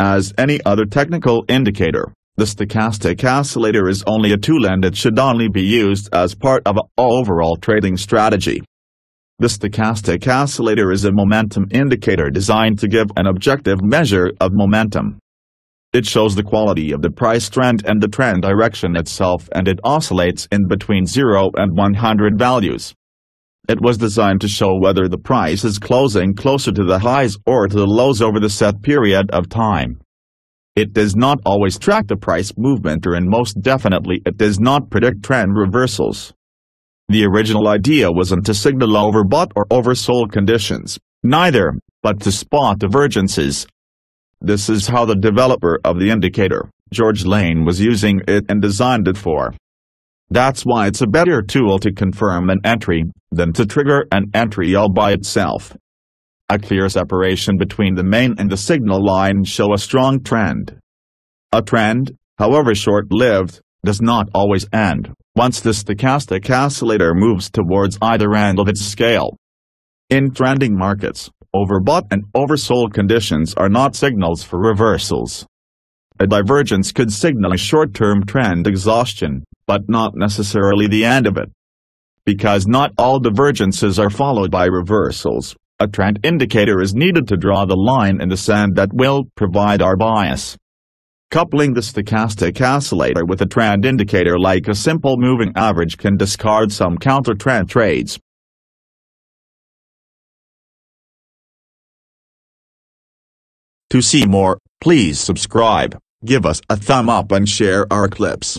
As any other technical indicator, the stochastic oscillator is only a tool and it should only be used as part of an overall trading strategy. The stochastic oscillator is a momentum indicator designed to give an objective measure of momentum. It shows the quality of the price trend and the trend direction itself and it oscillates in between 0 and 100 values. It was designed to show whether the price is closing closer to the highs or to the lows over the set period of time. It does not always track the price movement or and most definitely it does not predict trend reversals. The original idea wasn't to signal overbought or oversold conditions, neither, but to spot divergences. This is how the developer of the indicator, George Lane was using it and designed it for. That's why it's a better tool to confirm an entry, than to trigger an entry all by itself. A clear separation between the main and the signal line show a strong trend. A trend, however short-lived, does not always end, once the stochastic oscillator moves towards either end of its scale. In trending markets, overbought and oversold conditions are not signals for reversals. A divergence could signal a short-term trend exhaustion, but not necessarily the end of it. Because not all divergences are followed by reversals, a trend indicator is needed to draw the line in the sand that will provide our bias. Coupling the stochastic oscillator with a trend indicator like a simple moving average can discard some counter-trend trades. To see more, please subscribe, give us a thumb up and share our clips.